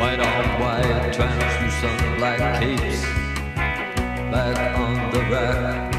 white on white, translucent black capes back on the rack.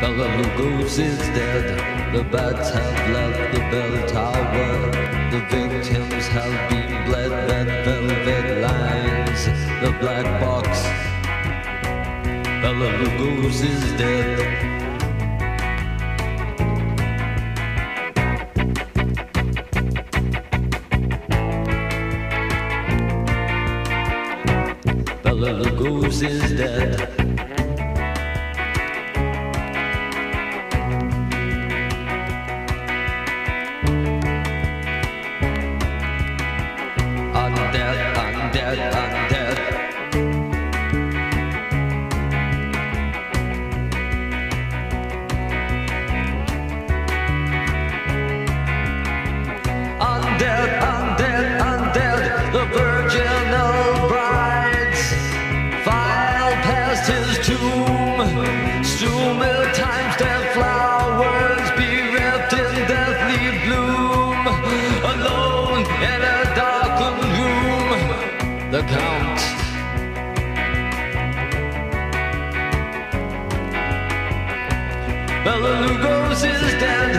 Bella Lugos is dead, the bats have left the bell tower, the victims have been bled, That velvet lines, the black box. Bella Lugos is dead. is dead. Bella Lugos is down.